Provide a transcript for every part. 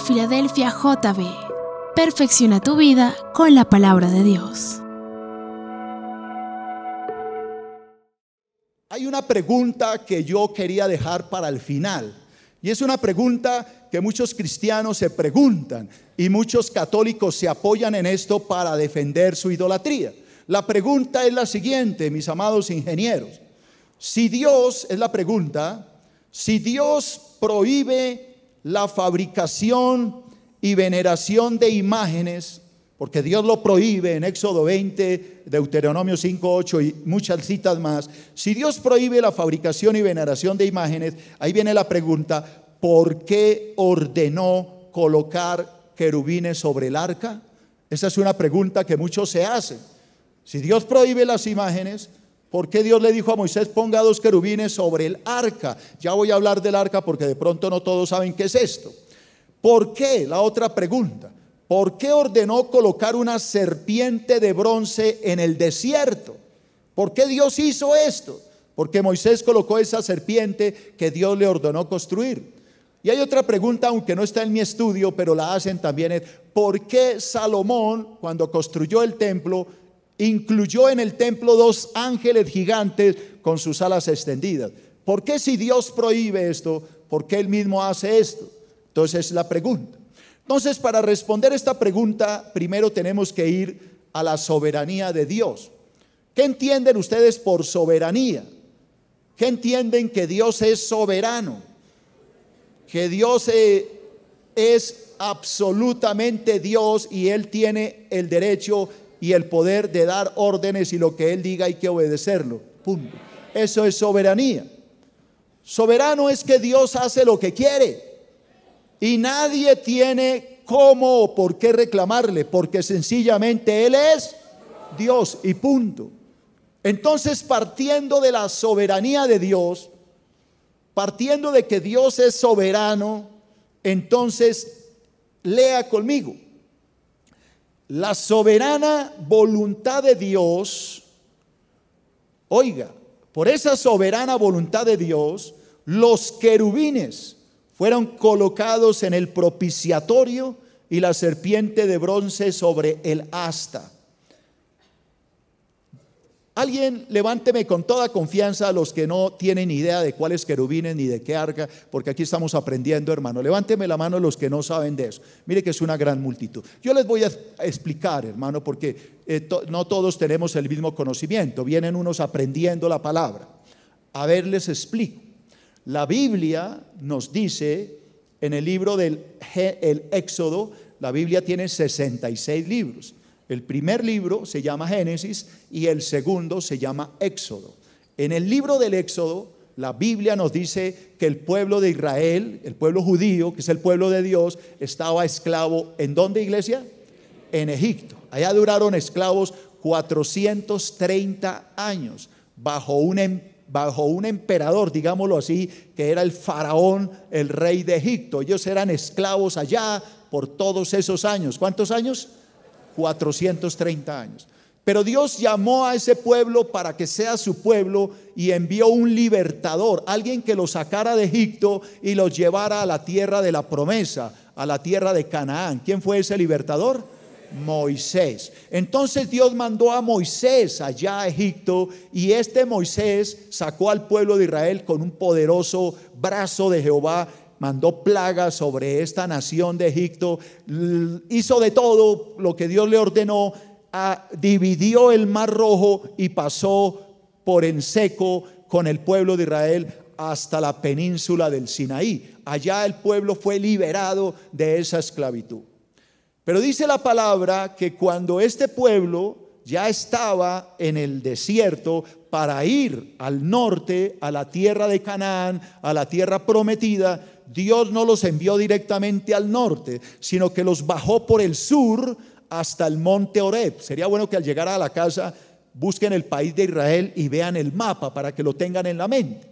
Filadelfia JB. Perfecciona tu vida con la palabra de Dios. Hay una pregunta que yo quería dejar para el final. Y es una pregunta que muchos cristianos se preguntan y muchos católicos se apoyan en esto para defender su idolatría. La pregunta es la siguiente, mis amados ingenieros. Si Dios, es la pregunta, si Dios prohíbe la fabricación y veneración de imágenes, porque Dios lo prohíbe en Éxodo 20, Deuteronomio 5, 8 y muchas citas más, si Dios prohíbe la fabricación y veneración de imágenes, ahí viene la pregunta, ¿por qué ordenó colocar querubines sobre el arca? Esa es una pregunta que muchos se hacen. Si Dios prohíbe las imágenes, ¿Por qué Dios le dijo a Moisés ponga dos querubines sobre el arca? Ya voy a hablar del arca porque de pronto no todos saben qué es esto. ¿Por qué? La otra pregunta. ¿Por qué ordenó colocar una serpiente de bronce en el desierto? ¿Por qué Dios hizo esto? Porque Moisés colocó esa serpiente que Dios le ordenó construir. Y hay otra pregunta, aunque no está en mi estudio, pero la hacen también, es ¿por qué Salomón, cuando construyó el templo, incluyó en el templo dos ángeles gigantes con sus alas extendidas. ¿Por qué si Dios prohíbe esto? ¿Por qué él mismo hace esto? Entonces es la pregunta. Entonces, para responder esta pregunta, primero tenemos que ir a la soberanía de Dios. ¿Qué entienden ustedes por soberanía? ¿Qué entienden que Dios es soberano? Que Dios eh, es absolutamente Dios y Él tiene el derecho y el poder de dar órdenes y lo que Él diga hay que obedecerlo. Punto. Eso es soberanía. Soberano es que Dios hace lo que quiere y nadie tiene cómo o por qué reclamarle, porque sencillamente Él es Dios y punto. Entonces, partiendo de la soberanía de Dios, partiendo de que Dios es soberano, entonces lea conmigo. La soberana voluntad de Dios, oiga, por esa soberana voluntad de Dios, los querubines fueron colocados en el propiciatorio y la serpiente de bronce sobre el asta. Alguien levánteme con toda confianza a los que no tienen idea de cuáles querubines ni de qué arca, porque aquí estamos aprendiendo, hermano. Levánteme la mano a los que no saben de eso. Mire que es una gran multitud. Yo les voy a explicar, hermano, porque eh, no todos tenemos el mismo conocimiento. Vienen unos aprendiendo la palabra. A ver, les explico. La Biblia nos dice en el libro del el Éxodo, la Biblia tiene 66 libros. El primer libro se llama Génesis y el segundo se llama Éxodo. En el libro del Éxodo, la Biblia nos dice que el pueblo de Israel, el pueblo judío, que es el pueblo de Dios, estaba esclavo. ¿En dónde, iglesia? En Egipto. Allá duraron esclavos 430 años bajo un, em, bajo un emperador, digámoslo así, que era el faraón, el rey de Egipto. Ellos eran esclavos allá por todos esos años. ¿Cuántos años? 430 años. Pero Dios llamó a ese pueblo para que sea su pueblo y envió un libertador, alguien que lo sacara de Egipto y los llevara a la tierra de la promesa, a la tierra de Canaán. ¿Quién fue ese libertador? Moisés. Entonces Dios mandó a Moisés allá a Egipto y este Moisés sacó al pueblo de Israel con un poderoso brazo de Jehová mandó plagas sobre esta nación de Egipto, hizo de todo lo que Dios le ordenó, dividió el mar rojo y pasó por en seco con el pueblo de Israel hasta la península del Sinaí. Allá el pueblo fue liberado de esa esclavitud. Pero dice la palabra que cuando este pueblo ya estaba en el desierto para ir al norte, a la tierra de Canaán, a la tierra prometida, Dios no los envió directamente al norte, sino que los bajó por el sur hasta el monte Oreb. Sería bueno que al llegar a la casa busquen el país de Israel y vean el mapa para que lo tengan en la mente.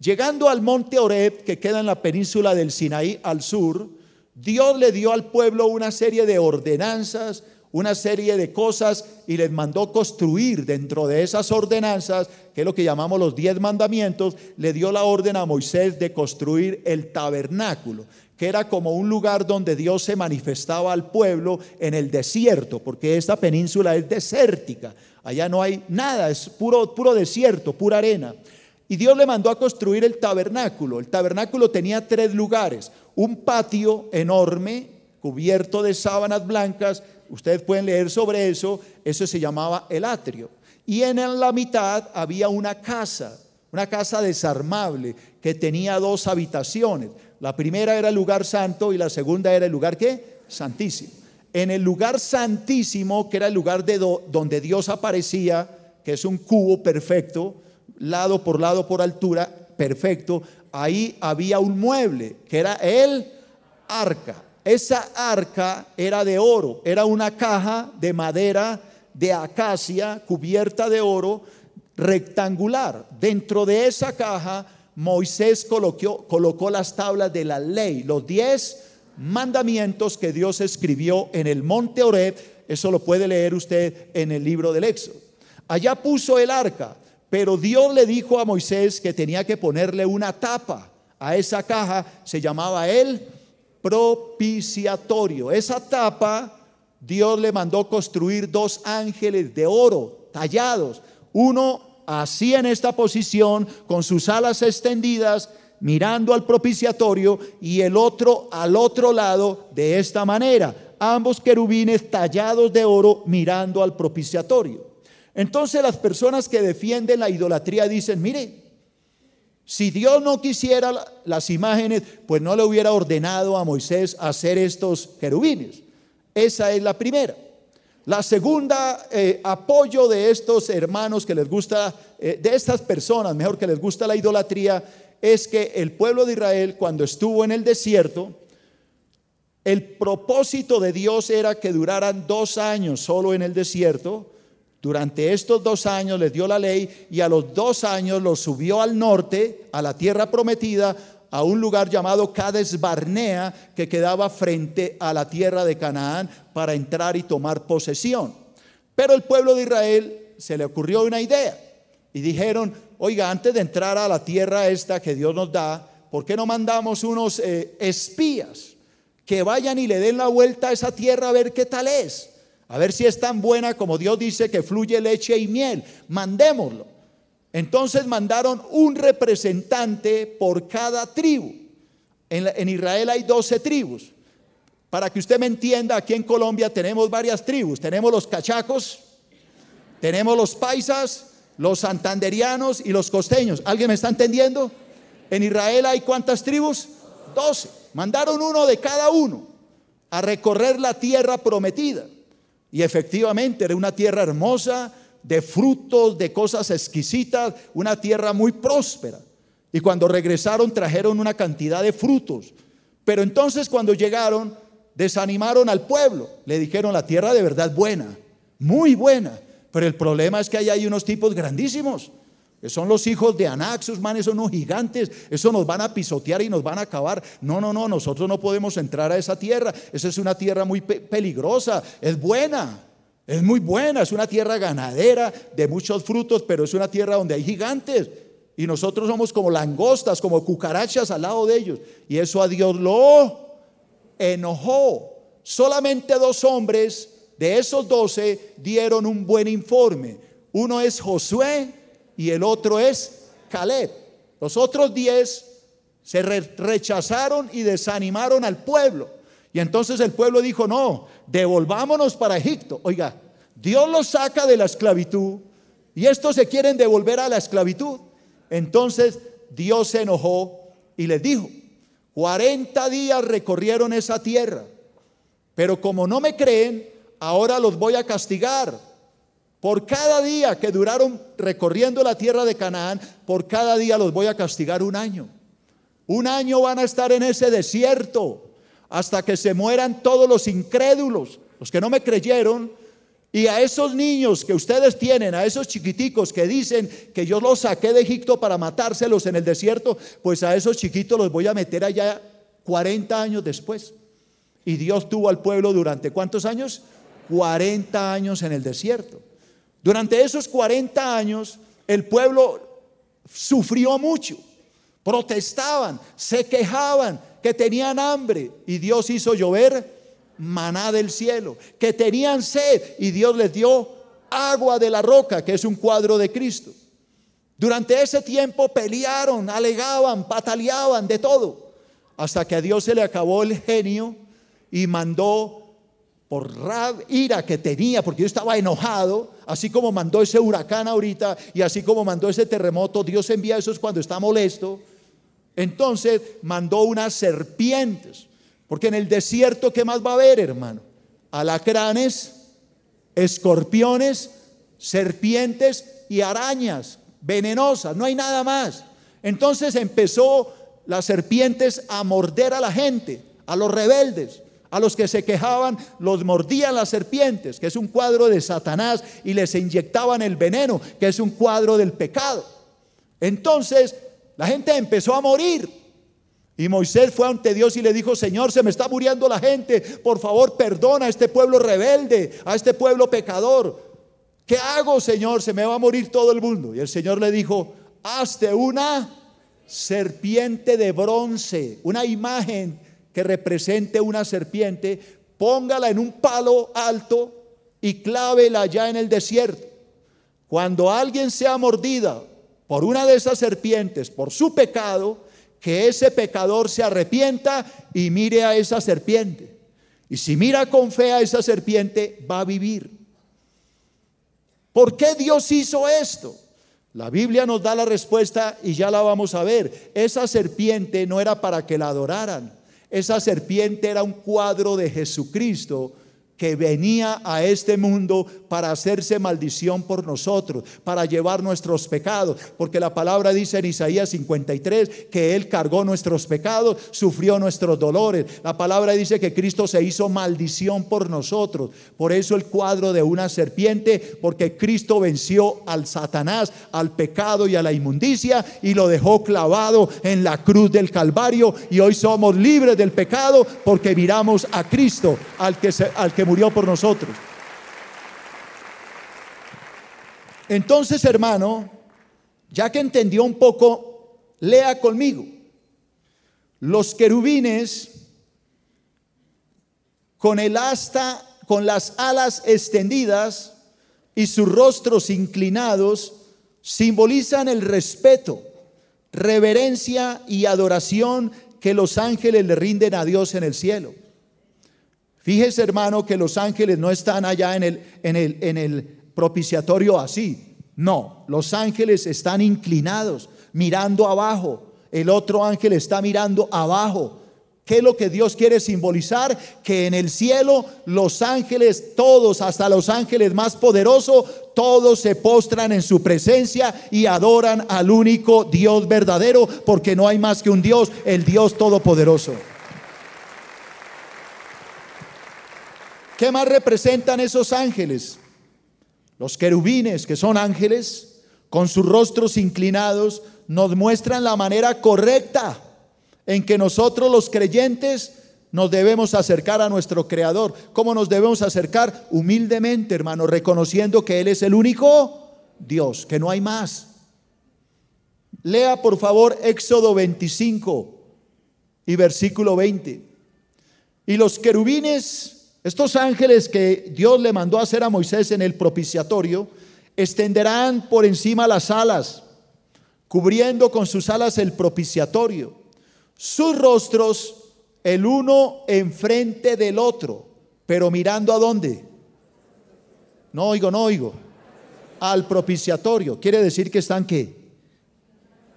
Llegando al monte Oreb, que queda en la península del Sinaí al sur, Dios le dio al pueblo una serie de ordenanzas, una serie de cosas y les mandó construir dentro de esas ordenanzas, que es lo que llamamos los diez mandamientos, le dio la orden a Moisés de construir el tabernáculo, que era como un lugar donde Dios se manifestaba al pueblo en el desierto, porque esta península es desértica, allá no hay nada, es puro, puro desierto, pura arena. Y Dios le mandó a construir el tabernáculo. El tabernáculo tenía tres lugares, un patio enorme, cubierto de sábanas blancas, ustedes pueden leer sobre eso, eso se llamaba el atrio. Y en la mitad había una casa, una casa desarmable que tenía dos habitaciones. La primera era el lugar santo y la segunda era el lugar qué? Santísimo. En el lugar santísimo, que era el lugar de donde Dios aparecía, que es un cubo perfecto, lado por lado por altura, perfecto, ahí había un mueble, que era el arca. Esa arca era de oro, era una caja de madera de acacia cubierta de oro rectangular. Dentro de esa caja Moisés colocó, las tablas de la ley, los diez mandamientos que Dios escribió en el monte Oreb. Eso lo puede leer usted en el libro del Éxodo. Allá puso el arca, pero Dios le dijo a Moisés que tenía que ponerle una tapa a esa caja, se llamaba el propiciatorio. Esa tapa, Dios le mandó construir dos ángeles de oro tallados, uno así en esta posición, con sus alas extendidas, mirando al propiciatorio, y el otro al otro lado de esta manera, ambos querubines tallados de oro mirando al propiciatorio. Entonces las personas que defienden la idolatría dicen, mire, si Dios no quisiera las imágenes, pues no le hubiera ordenado a Moisés hacer estos querubines. Esa es la primera. La segunda eh, apoyo de estos hermanos que les gusta, eh, de estas personas, mejor que les gusta la idolatría, es que el pueblo de Israel cuando estuvo en el desierto, el propósito de Dios era que duraran dos años solo en el desierto. Durante estos dos años les dio la ley y a los dos años los subió al norte, a la tierra prometida, a un lugar llamado Cades Barnea que quedaba frente a la tierra de Canaán para entrar y tomar posesión. Pero el pueblo de Israel se le ocurrió una idea y dijeron, oiga, antes de entrar a la tierra esta que Dios nos da, ¿por qué no mandamos unos eh, espías que vayan y le den la vuelta a esa tierra a ver qué tal es? A ver si es tan buena como Dios dice que fluye leche y miel. Mandémoslo. Entonces mandaron un representante por cada tribu. En, Israel hay 12 tribus. Para que usted me entienda, aquí en Colombia tenemos varias tribus. Tenemos los cachacos, tenemos los paisas, los santanderianos y los costeños. ¿Alguien me está entendiendo? En Israel hay cuántas tribus? 12. Mandaron uno de cada uno a recorrer la tierra prometida. Y efectivamente era una tierra hermosa, de frutos, de cosas exquisitas, una tierra muy próspera. Y cuando regresaron trajeron una cantidad de frutos. Pero entonces cuando llegaron, desanimaron al pueblo. Le dijeron, la tierra de verdad buena, muy buena. Pero el problema es que ahí hay unos tipos grandísimos, son los hijos de Anaxos, manes, son unos gigantes. Eso nos van a pisotear y nos van a acabar. No, no, no, nosotros no podemos entrar a esa tierra. Esa es una tierra muy peligrosa, es buena. Es muy buena, es una tierra ganadera de muchos frutos, pero es una tierra donde hay gigantes. Y nosotros somos como langostas, como cucarachas al lado de ellos. Y eso a Dios lo enojó. Solamente dos hombres de esos doce dieron un buen informe. Uno es Josué y el otro es Caleb. Los otros diez se rechazaron y desanimaron al pueblo. Y entonces el pueblo dijo, no, devolvámonos para Egipto. Oiga, Dios los saca de la esclavitud y estos se quieren devolver a la esclavitud. Entonces Dios se enojó y les dijo, 40 días recorrieron esa tierra, pero como no me creen, ahora los voy a castigar. Por cada día que duraron recorriendo la tierra de Canaán, por cada día los voy a castigar un año. Un año van a estar en ese desierto hasta que se mueran todos los incrédulos, los que no me creyeron. Y a esos niños que ustedes tienen, a esos chiquiticos que dicen que yo los saqué de Egipto para matárselos en el desierto, pues a esos chiquitos los voy a meter allá 40 años después. Y Dios tuvo al pueblo durante cuántos años? 40 años en el desierto. Durante esos 40 años el pueblo sufrió mucho, protestaban, se quejaban, que tenían hambre y Dios hizo llover maná del cielo, que tenían sed y Dios les dio agua de la roca, que es un cuadro de Cristo. Durante ese tiempo pelearon, alegaban, pataleaban de todo, hasta que a Dios se le acabó el genio y mandó por ira que tenía, porque yo estaba enojado, así como mandó ese huracán ahorita y así como mandó ese terremoto, Dios envía eso cuando está molesto. Entonces mandó unas serpientes, porque en el desierto, ¿qué más va a haber, hermano? Alacranes, escorpiones, serpientes y arañas venenosas, no hay nada más. Entonces empezó las serpientes a morder a la gente, a los rebeldes. A los que se quejaban los mordían las serpientes, que es un cuadro de Satanás, y les inyectaban el veneno, que es un cuadro del pecado. Entonces la gente empezó a morir. Y Moisés fue ante Dios y le dijo, Señor, se me está muriendo la gente, por favor perdona a este pueblo rebelde, a este pueblo pecador. ¿Qué hago, Señor? Se me va a morir todo el mundo. Y el Señor le dijo, hazte una serpiente de bronce, una imagen que represente una serpiente, póngala en un palo alto y clávela ya en el desierto. Cuando alguien sea mordida por una de esas serpientes, por su pecado, que ese pecador se arrepienta y mire a esa serpiente. Y si mira con fe a esa serpiente, va a vivir. ¿Por qué Dios hizo esto? La Biblia nos da la respuesta y ya la vamos a ver. Esa serpiente no era para que la adoraran. Esa serpiente era un cuadro de Jesucristo que venía a este mundo para hacerse maldición por nosotros, para llevar nuestros pecados, porque la palabra dice en Isaías 53 que Él cargó nuestros pecados, sufrió nuestros dolores. La palabra dice que Cristo se hizo maldición por nosotros. Por eso el cuadro de una serpiente, porque Cristo venció al Satanás, al pecado y a la inmundicia y lo dejó clavado en la cruz del Calvario y hoy somos libres del pecado porque miramos a Cristo, al que, al que murió por nosotros. Entonces, hermano, ya que entendió un poco, lea conmigo. Los querubines con el asta, con las alas extendidas y sus rostros inclinados, simbolizan el respeto, reverencia y adoración que los ángeles le rinden a Dios en el cielo. Fíjese, hermano, que los ángeles no están allá en el, en el, en el propiciatorio así. No, los ángeles están inclinados, mirando abajo. El otro ángel está mirando abajo. ¿Qué es lo que Dios quiere simbolizar? Que en el cielo los ángeles, todos, hasta los ángeles más poderosos, todos se postran en su presencia y adoran al único Dios verdadero, porque no hay más que un Dios, el Dios todopoderoso. ¿Qué más representan esos ángeles? Los querubines, que son ángeles, con sus rostros inclinados, nos muestran la manera correcta en que nosotros los creyentes nos debemos acercar a nuestro Creador. ¿Cómo nos debemos acercar? Humildemente, hermano, reconociendo que Él es el único Dios, que no hay más. Lea por favor Éxodo 25 y versículo 20. Y los querubines estos ángeles que Dios le mandó a hacer a Moisés en el propiciatorio extenderán por encima las alas, cubriendo con sus alas el propiciatorio. Sus rostros el uno enfrente del otro, pero mirando a dónde? No oigo, no oigo. Al propiciatorio. Quiere decir que están qué?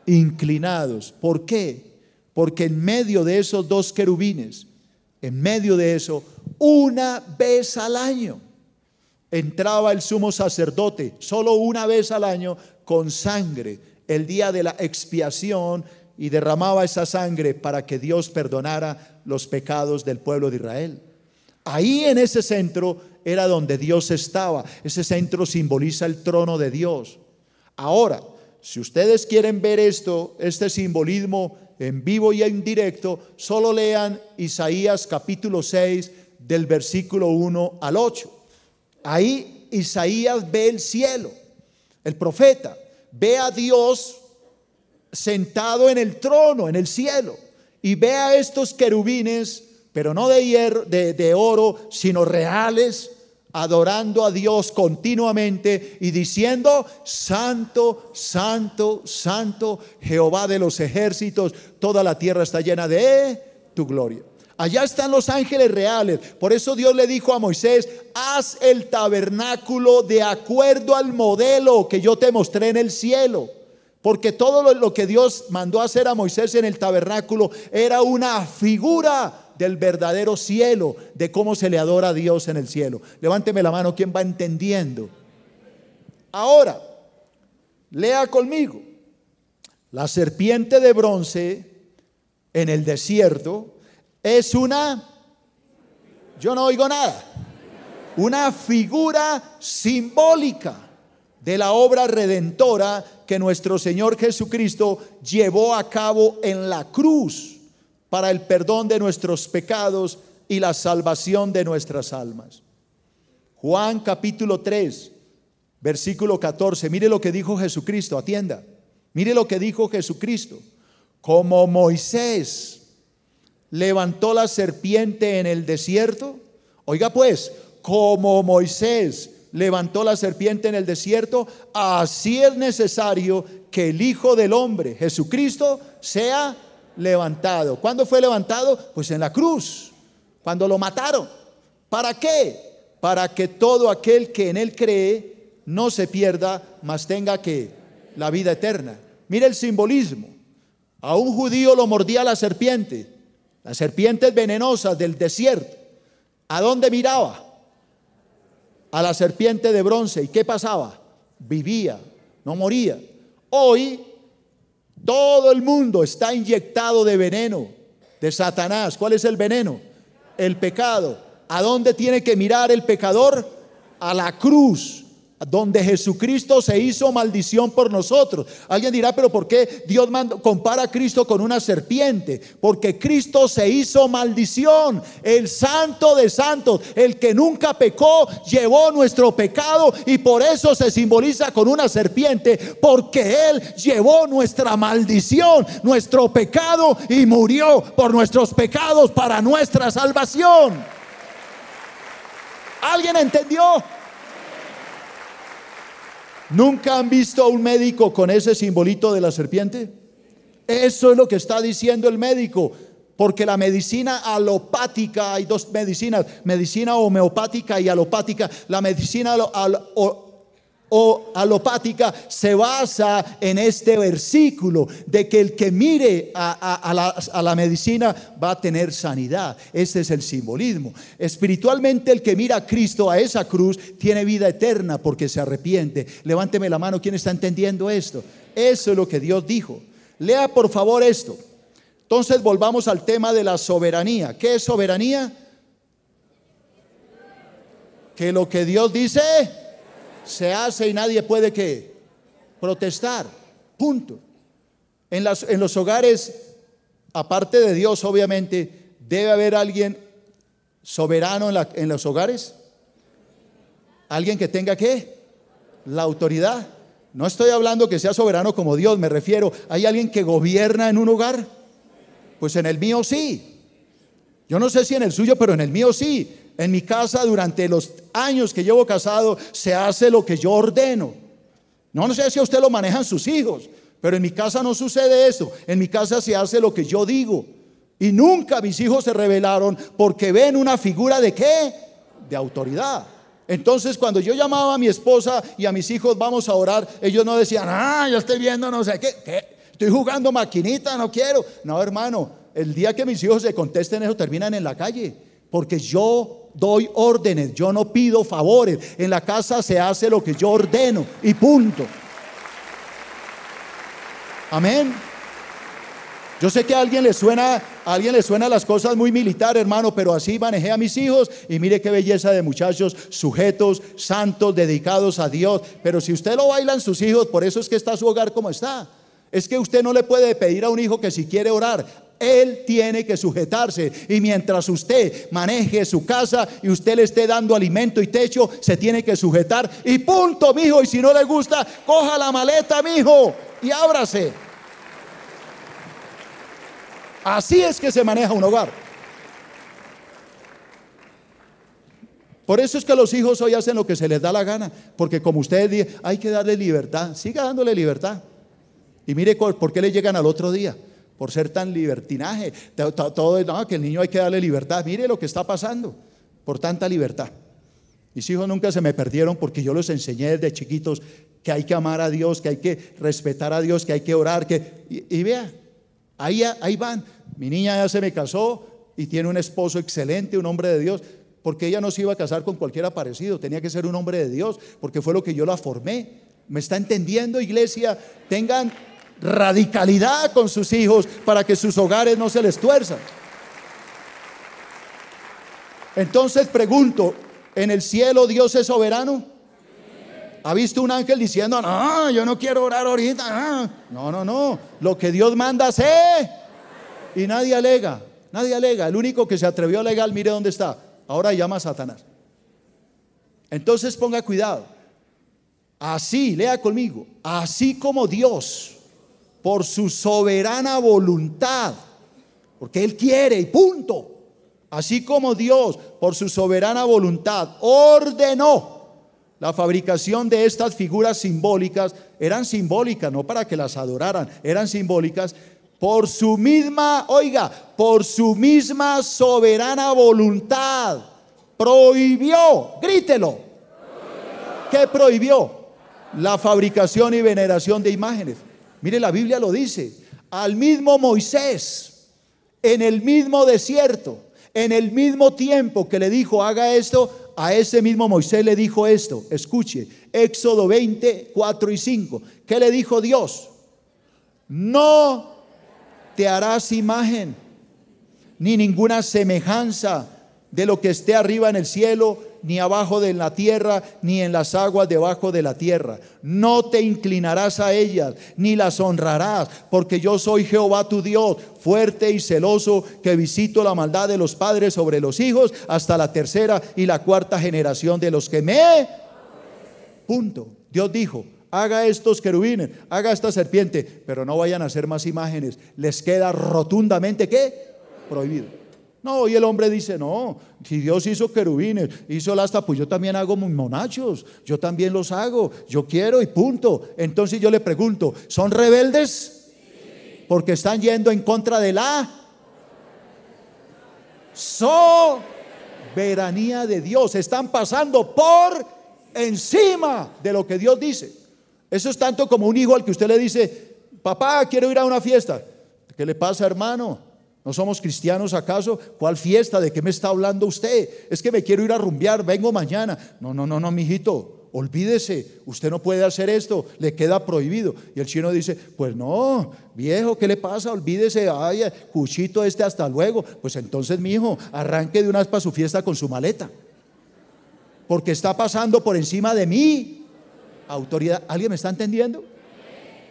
Inclinados. ¿Por qué? Porque en medio de esos dos querubines, en medio de eso, una vez al año entraba el sumo sacerdote, solo una vez al año, con sangre, el día de la expiación, y derramaba esa sangre para que Dios perdonara los pecados del pueblo de Israel. Ahí en ese centro era donde Dios estaba. Ese centro simboliza el trono de Dios. Ahora, si ustedes quieren ver esto, este simbolismo en vivo y en directo, solo lean Isaías capítulo 6, del versículo 1 al 8. Ahí Isaías ve el cielo, el profeta ve a Dios sentado en el trono, en el cielo, y ve a estos querubines, pero no de, hierro, de, de oro, sino reales, adorando a Dios continuamente y diciendo, Santo, Santo, Santo, Jehová de los ejércitos, toda la tierra está llena de tu gloria. Allá están los ángeles reales. Por eso Dios le dijo a Moisés, haz el tabernáculo de acuerdo al modelo que yo te mostré en el cielo. Porque todo lo, que Dios mandó hacer a Moisés en el tabernáculo era una figura del verdadero cielo, de cómo se le adora a Dios en el cielo. Levánteme la mano, ¿quién va entendiendo? Ahora, lea conmigo. La serpiente de bronce en el desierto es una, yo no oigo nada, una figura simbólica de la obra redentora que nuestro Señor Jesucristo llevó a cabo en la cruz para el perdón de nuestros pecados y la salvación de nuestras almas. Juan capítulo 3, versículo 14. Mire lo que dijo Jesucristo, atienda. Mire lo que dijo Jesucristo. Como Moisés levantó la serpiente en el desierto. Oiga pues, como Moisés levantó la serpiente en el desierto, así es necesario que el Hijo del Hombre, Jesucristo, sea levantado. ¿Cuándo fue levantado? Pues en la cruz, cuando lo mataron. ¿Para qué? Para que todo aquel que en él cree no se pierda, mas tenga que la vida eterna. Mire el simbolismo. A un judío lo mordía la serpiente, las serpientes venenosas del desierto. ¿A dónde miraba? A la serpiente de bronce. ¿Y qué pasaba? Vivía, no moría. Hoy todo el mundo está inyectado de veneno, de Satanás. ¿Cuál es el veneno? El pecado. ¿A dónde tiene que mirar el pecador? A la cruz donde Jesucristo se hizo maldición por nosotros. Alguien dirá, pero ¿por qué Dios compara a Cristo con una serpiente? Porque Cristo se hizo maldición. El santo de santos, el que nunca pecó, llevó nuestro pecado y por eso se simboliza con una serpiente, porque Él llevó nuestra maldición, nuestro pecado y murió por nuestros pecados para nuestra salvación. ¿Alguien entendió? ¿Nunca han visto a un médico con ese simbolito de la serpiente? Eso es lo que está diciendo el médico. Porque la medicina alopática, hay dos medicinas, medicina homeopática y alopática. La medicina o alopática se basa en este versículo de que el que mire a, la, medicina va a tener sanidad. Ese es el simbolismo. Espiritualmente el que mira a Cristo a esa cruz tiene vida eterna porque se arrepiente. Levánteme la mano, ¿quién está entendiendo esto? Eso es lo que Dios dijo. Lea por favor esto. Entonces volvamos al tema de la soberanía. ¿Qué es soberanía? Que lo que Dios dice se hace y nadie puede que protestar. Punto. En, los hogares, aparte de Dios, obviamente, debe haber alguien soberano en, en los hogares. Alguien que tenga qué? La autoridad. No estoy hablando que sea soberano como Dios, me refiero, ¿hay alguien que gobierna en un hogar? Pues en el mío sí. Yo no sé si en el suyo, pero en el mío sí. En mi casa durante los años que llevo casado se hace lo que yo ordeno. No, no sé si a usted lo manejan sus hijos, pero en mi casa no sucede eso. En mi casa se hace lo que yo digo. Y nunca mis hijos se rebelaron porque ven una figura de qué? De autoridad. Entonces cuando yo llamaba a mi esposa y a mis hijos vamos a orar, ellos no decían, ah, yo estoy viendo no sé qué, ¿qué? estoy jugando maquinita, no quiero. No, hermano, el día que mis hijos se contesten eso terminan en la calle, porque yo doy órdenes, yo no pido favores. En la casa se hace lo que yo ordeno y punto. Amén. Yo sé que a alguien le suena, a alguien le suena las cosas muy militar, hermano, pero así manejé a mis hijos y mire qué belleza de muchachos sujetos, santos, dedicados a Dios. Pero si usted lo bailan sus hijos, por eso es que está su hogar como está. Es que usted no le puede pedir a un hijo que si quiere orar, él tiene que sujetarse. Y mientras usted maneje su casa y usted le esté dando alimento y techo, se tiene que sujetar. Y punto, mijo. Y si no le gusta, coja la maleta, mijo, y ábrase. Así es que se maneja un hogar. Por eso es que los hijos hoy hacen lo que se les da la gana, porque como ustedes dicen, hay que darle libertad, siga dándole libertad. Y mire por qué le llegan al otro día, por ser tan libertinaje. Todo, no, que el niño hay que darle libertad. Mire lo que está pasando, por tanta libertad. Mis hijos nunca se me perdieron porque yo los enseñé desde chiquitos que hay que amar a Dios, que hay que respetar a Dios, que hay que orar, que y, vea, ahí, ahí van. Mi niña ya se me casó y tiene un esposo excelente, un hombre de Dios porque ella no se iba a casar con cualquiera parecido, tenía que ser un hombre de Dios, porque fue lo que yo la formé. ¿Me está entendiendo, iglesia? Tengan radicalidad con sus hijos para que sus hogares no se les tuerzan. Entonces pregunto, ¿en el cielo Dios es soberano? ¿Ha visto un ángel diciendo, no, yo no quiero orar ahorita? No, no, no. Lo que Dios manda, sé. Y nadie alega, nadie alega. El único que se atrevió a alegar, mire dónde está, ahora llama a Satanás. Entonces ponga cuidado. Así, lea conmigo, así como Dios, por su soberana voluntad, porque Él quiere y punto, así como Dios, por su soberana voluntad, ordenó la fabricación de estas figuras simbólicas, eran simbólicas, no para que las adoraran, eran simbólicas, por su misma, oiga, por su misma soberana voluntad, prohibió, grítelo. ¿Qué prohibió? La fabricación y veneración de imágenes. Mire, la Biblia lo dice. Al mismo Moisés, en el mismo desierto, en el mismo tiempo que le dijo, haga esto, a ese mismo Moisés le dijo esto. Escuche, Éxodo 20, 4 y 5. ¿Qué le dijo Dios? No te harás imagen, ni ninguna semejanza de lo que esté arriba en el cielo, ni abajo de la tierra, ni en las aguas debajo de la tierra. No te inclinarás a ellas, ni las honrarás, porque yo soy Jehová tu Dios, fuerte y celoso, que visito la maldad de los padres sobre los hijos hasta la tercera y la cuarta generación de los que me... Punto. Dios dijo, haga estos querubines, haga esta serpiente, pero no vayan a hacer más imágenes. Les queda rotundamente. Prohibido. No, y el hombre dice, no, si Dios hizo querubines, hizo asta, pues yo también hago monachos, yo también los hago, yo quiero y punto. Entonces yo le pregunto, ¿son rebeldes? Porque están yendo en contra de la soberanía de Dios, están pasando por encima de lo que Dios dice. Eso es tanto como un hijo al que usted le dice, papá, quiero ir a una fiesta. ¿Qué le pasa, hermano? ¿No somos cristianos acaso? ¿Cuál fiesta? ¿De qué me está hablando usted? Es que me quiero ir a rumbear, vengo mañana. No, no, no, no, mijito, olvídese, usted no puede hacer esto, le queda prohibido. Y el chino dice, pues no, viejo, ¿qué le pasa? Olvídese, ay, cuchito este, hasta luego. Pues entonces, mi hijo, arranque de una vez para su fiesta con su maleta. Porque está pasando por encima de mí autoridad. ¿Alguien me está entendiendo?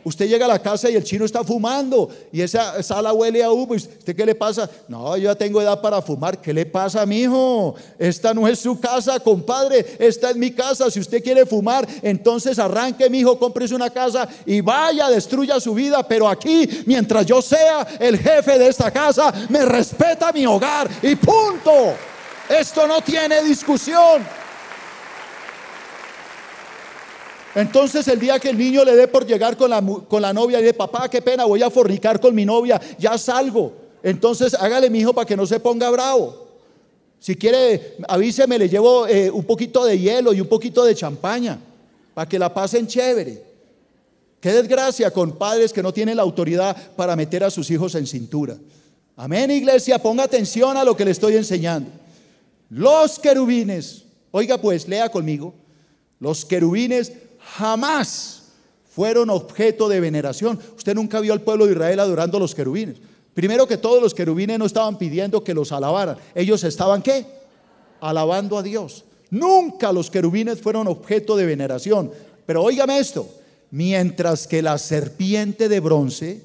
Usted llega a la casa y el chino está fumando y esa sala huele a humo. ¿Usted qué le pasa? No, yo ya tengo edad para fumar. ¿Qué le pasa, mi hijo? Esta no es su casa, compadre. Esta es mi casa. Si usted quiere fumar, entonces arranque, mi hijo, cómprese una casa y vaya, destruya su vida. Pero aquí, mientras yo sea el jefe de esta casa, me respeta mi hogar y punto. Esto no tiene discusión. Entonces el día que el niño le dé por llegar con la, con la novia y de papá, qué pena, voy a fornicar con mi novia, ya salgo. Entonces hágale mi hijo para que no se ponga bravo. Si quiere, avíseme, le llevo eh, un poquito de hielo y un poquito de champaña para que la pasen chévere. Qué desgracia con padres que no tienen la autoridad para meter a sus hijos en cintura. Amén, iglesia, ponga atención a lo que le estoy enseñando. Los querubines, oiga pues, lea conmigo, los querubines jamás fueron objeto de veneración. Usted nunca vio al pueblo de Israel adorando a los querubines. Primero que todos los querubines no estaban pidiendo que los alabaran. Ellos estaban qué? Alabando a Dios. Nunca los querubines fueron objeto de veneración. Pero óigame esto, mientras que la serpiente de bronce,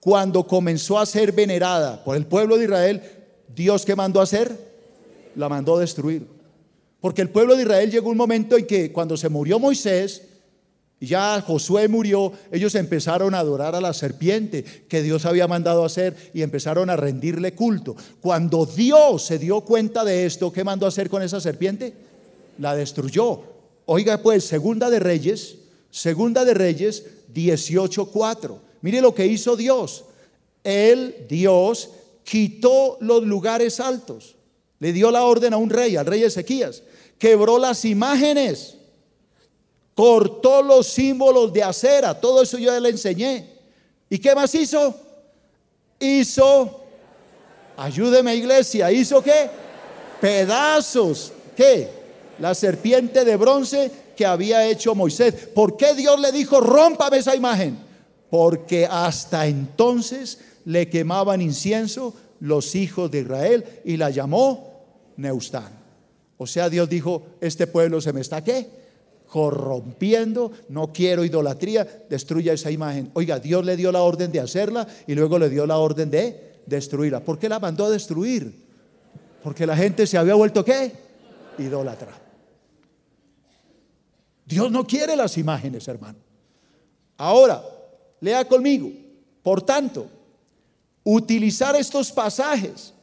cuando comenzó a ser venerada por el pueblo de Israel, Dios qué mandó a hacer? La mandó a destruir. Porque el pueblo de Israel llegó un momento en que cuando se murió Moisés, ya Josué murió, ellos empezaron a adorar a la serpiente que Dios había mandado hacer y empezaron a rendirle culto. Cuando Dios se dio cuenta de esto, ¿qué mandó a hacer con esa serpiente? La destruyó. Oiga pues, segunda de Reyes, segunda de Reyes 18:4. Mire lo que hizo Dios. Él, Dios, quitó los lugares altos. Le dio la orden a un rey, al rey Ezequías. Quebró las imágenes cortó los símbolos de acera, todo eso yo le enseñé. ¿Y qué más hizo? Hizo, ayúdeme iglesia, ¿hizo qué? Pedazos, ¿qué? La serpiente de bronce que había hecho Moisés. ¿Por qué Dios le dijo, rómpame esa imagen? Porque hasta entonces le quemaban incienso los hijos de Israel y la llamó Neustán. O sea, Dios dijo, este pueblo se me está qué? Corrompiendo, no quiero idolatría, destruya esa imagen. Oiga, Dios le dio la orden de hacerla y luego le dio la orden de destruirla. ¿Por qué la mandó a destruir? Porque la gente se había vuelto qué? Idólatra. Dios no quiere las imágenes, hermano. Ahora, lea conmigo. Por tanto, utilizar estos pasajes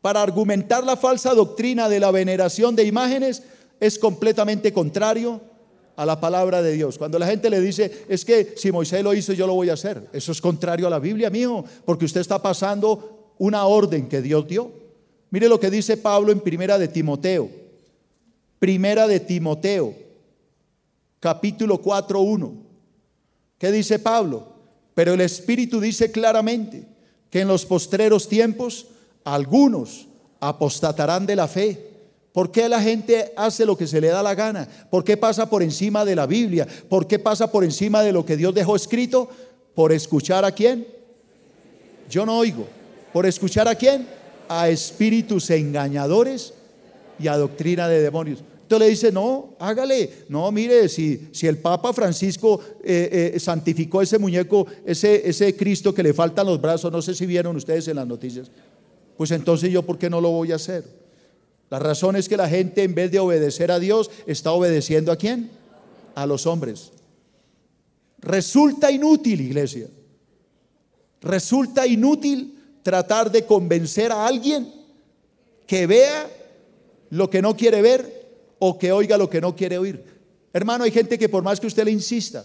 para argumentar la falsa doctrina de la veneración de imágenes es completamente contrario a la palabra de Dios. Cuando la gente le dice, es que si Moisés lo hizo, yo lo voy a hacer. Eso es contrario a la Biblia, mío, porque usted está pasando una orden que Dios dio. Mire lo que dice Pablo en Primera de Timoteo. Primera de Timoteo, capítulo 4, 1. ¿Qué dice Pablo? Pero el Espíritu dice claramente que en los postreros tiempos algunos apostatarán de la fe ¿Por qué la gente hace lo que se le da la gana? ¿Por qué pasa por encima de la Biblia? ¿Por qué pasa por encima de lo que Dios dejó escrito? ¿Por escuchar a quién? Yo no oigo. ¿Por escuchar a quién? A espíritus engañadores y a doctrina de demonios. Entonces le dice, no, hágale. No, mire, si, si el Papa Francisco eh, eh, santificó ese muñeco, ese, ese Cristo que le faltan los brazos, no sé si vieron ustedes en las noticias, pues entonces yo, ¿por qué no lo voy a hacer? La razón es que la gente en vez de obedecer a Dios está obedeciendo a quién? A los hombres. Resulta inútil, iglesia. Resulta inútil tratar de convencer a alguien que vea lo que no quiere ver o que oiga lo que no quiere oír. Hermano, hay gente que por más que usted le insista,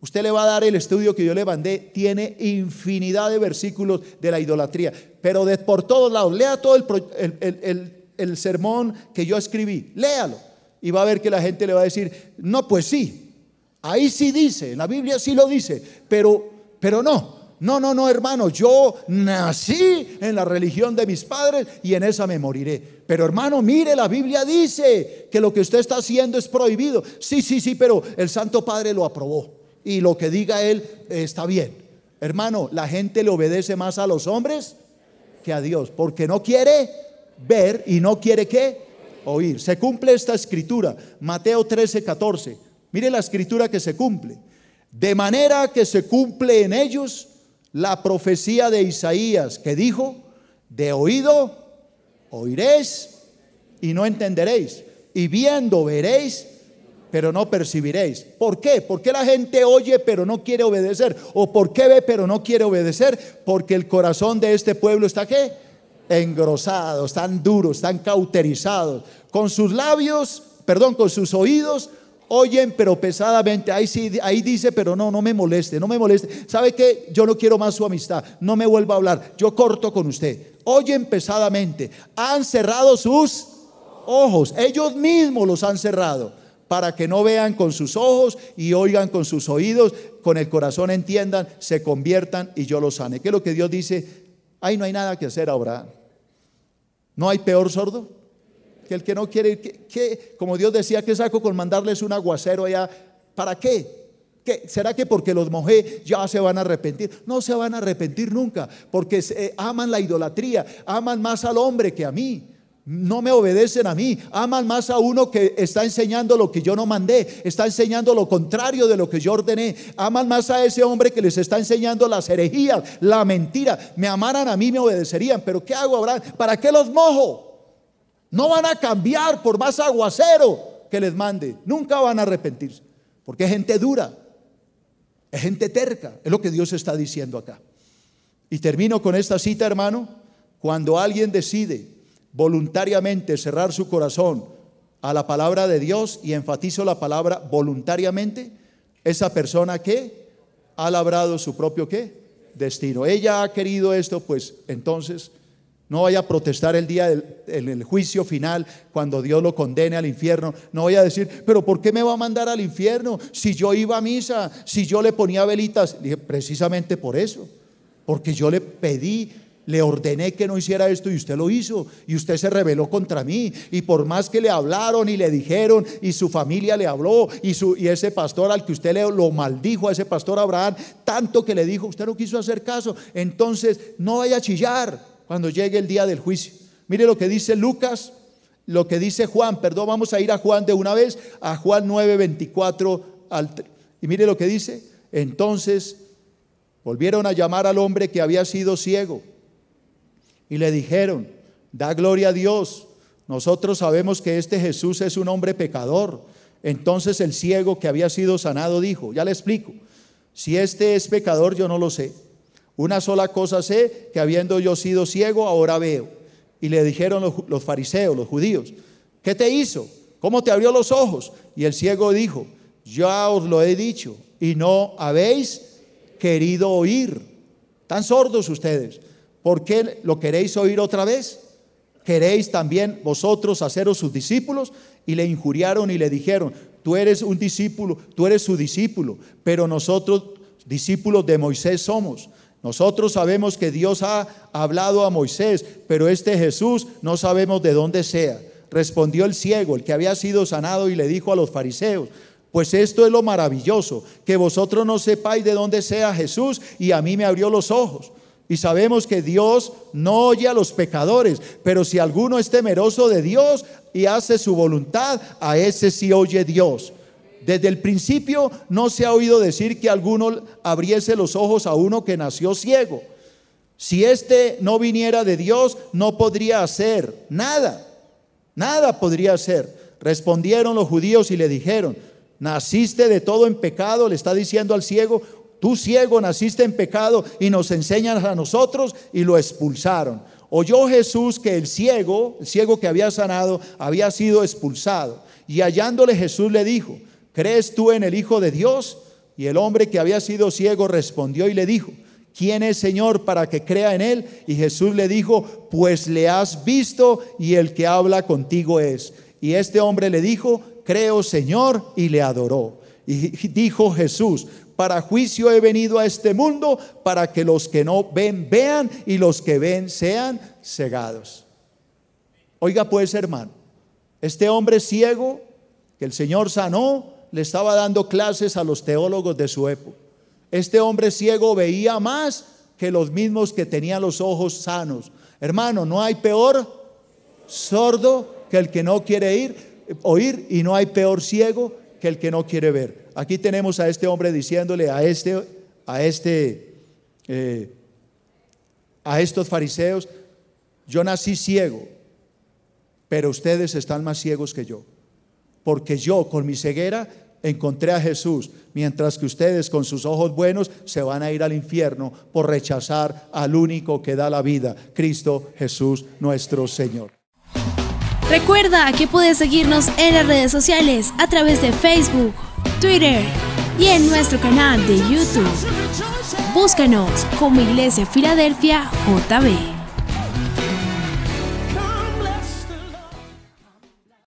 usted le va a dar el estudio que yo le mandé, tiene infinidad de versículos de la idolatría, pero de por todos lados, lea todo el, el el sermón que yo escribí, léalo. Y va a ver que la gente le va a decir, no, pues sí, ahí sí dice, la Biblia sí lo dice, pero, pero no. No, no, no, hermano, yo nací en la religión de mis padres y en esa me moriré. Pero hermano, mire, la Biblia dice que lo que usted está haciendo es prohibido. Sí, sí, sí, pero el Santo Padre lo aprobó y lo que diga él está bien. Hermano, la gente le obedece más a los hombres que a Dios, porque no quiere ver y no quiere qué? Oír. Se cumple esta escritura, Mateo 13, 14. Mire la escritura que se cumple. De manera que se cumple en ellos la profecía de Isaías que dijo, de oído oiréis y no entenderéis, y viendo veréis, pero no percibiréis. ¿Por qué? ¿Por qué la gente oye pero no quiere obedecer? ¿O por qué ve pero no quiere obedecer? Porque el corazón de este pueblo está qué? Engrosados, tan duros, tan cauterizados. Con sus labios, perdón, con sus oídos, oyen pero pesadamente. Ahí sí, ahí dice, pero no, no me moleste, no me moleste. ¿Sabe qué? Yo no quiero más su amistad. No me vuelva a hablar. Yo corto con usted. Oyen pesadamente. Han cerrado sus ojos. Ellos mismos los han cerrado para que no vean con sus ojos y oigan con sus oídos, con el corazón entiendan, se conviertan y yo los sane. ¿Qué es lo que Dios dice? Ahí no hay nada que hacer ahora. ¿No hay peor sordo? Que el que no quiere, que, como Dios decía, que saco con mandarles un aguacero allá? ¿Para qué? ¿Qué? ¿Será que porque los mojé ya se van a arrepentir? No se van a arrepentir nunca, porque eh, aman la idolatría, aman más al hombre que a mí. No me obedecen a mí, aman más a uno que está enseñando lo que yo no mandé, está enseñando lo contrario de lo que yo ordené, aman más a ese hombre que les está enseñando las herejías, la mentira. Me amaran a mí, me obedecerían, pero ¿qué hago, Abraham? ¿Para qué los mojo? No van a cambiar por más aguacero que les mande, nunca van a arrepentirse, porque es gente dura, Es gente terca, es lo que Dios está diciendo acá. Y termino con esta cita, hermano. Cuando alguien decide voluntariamente cerrar su corazón a la palabra de Dios, y enfatizo la palabra voluntariamente, esa persona que ha labrado su propio qué? Destino. Ella ha querido esto, pues entonces no vaya a protestar el día del el juicio final cuando Dios lo condene al infierno. No voy a decir, pero ¿por qué me va a mandar al infierno si yo iba a misa, si yo le ponía velitas? Precisamente por eso, porque yo le pedí le ordené que no hiciera esto y usted lo hizo. Y usted se rebeló contra mí. Y por más que le hablaron y le dijeron y su familia le habló y, su, y ese pastor al que usted le, lo maldijo a ese pastor Abraham, tanto que le dijo, usted no quiso hacer caso. Entonces no vaya a chillar cuando llegue el día del juicio. Mire lo que dice Lucas, lo que dice Juan. Perdón, vamos a ir a Juan de una vez, a Juan 9, 24 al... Y mire lo que dice. Entonces volvieron a llamar al hombre que había sido ciego y le dijeron, da gloria a Dios, nosotros sabemos que este Jesús es un hombre pecador. Entonces el ciego que había sido sanado dijo, ya le explico, si este es pecador yo no lo sé. Una sola cosa sé, que habiendo yo sido ciego, ahora veo. Y le dijeron los, los fariseos, los judíos, ¿qué te hizo? ¿Cómo te abrió los ojos? Y el ciego dijo, ya os lo he dicho y no habéis querido oír. Tan sordos ustedes. ¿Por qué lo queréis oír otra vez? ¿Queréis también vosotros haceros sus discípulos? Y le injuriaron y le dijeron, tú eres un discípulo, tú eres su discípulo, pero nosotros discípulos de Moisés somos. Nosotros sabemos que Dios ha hablado a Moisés, pero este Jesús no sabemos de dónde sea. Respondió el ciego, el que había sido sanado, y le dijo a los fariseos, pues esto es lo maravilloso, que vosotros no sepáis de dónde sea Jesús, y a mí me abrió los ojos. Y sabemos que Dios no oye a los pecadores, pero si alguno es temeroso de Dios y hace su voluntad, a ese sí oye Dios. Desde el principio no se ha oído decir que alguno abriese los ojos a uno que nació ciego. Si éste no viniera de Dios, no podría hacer nada. Nada podría hacer. Respondieron los judíos y le dijeron, naciste de todo en pecado, le está diciendo al ciego, Tú ciego naciste en pecado y nos enseñan a nosotros y lo expulsaron. Oyó Jesús que el ciego, el ciego que había sanado, había sido expulsado. Y hallándole Jesús le dijo, ¿crees tú en el Hijo de Dios? Y el hombre que había sido ciego respondió y le dijo, ¿quién es Señor para que crea en él? Y Jesús le dijo, pues le has visto y el que habla contigo es. Y este hombre le dijo, creo Señor, y le adoró. Y dijo Jesús, para juicio he venido a este mundo, para que los que no ven vean y los que ven sean cegados. Oiga pues hermano, este hombre ciego que el Señor sanó, le estaba dando clases a los teólogos de su época. Este hombre ciego veía más que los mismos que tenían los ojos sanos. Hermano, no hay peor sordo que el que no quiere ir, oír y no hay peor ciego que el que no quiere ver. Aquí tenemos a este hombre diciéndole a este, a este, eh, a estos fariseos, yo nací ciego, pero ustedes están más ciegos que yo, porque yo con mi ceguera encontré a Jesús, mientras que ustedes con sus ojos buenos se van a ir al infierno por rechazar al único que da la vida, Cristo Jesús nuestro Señor. Recuerda que puedes seguirnos en las redes sociales a través de Facebook, Twitter y en nuestro canal de YouTube. Búscanos como Iglesia Filadelfia JB.